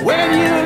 When you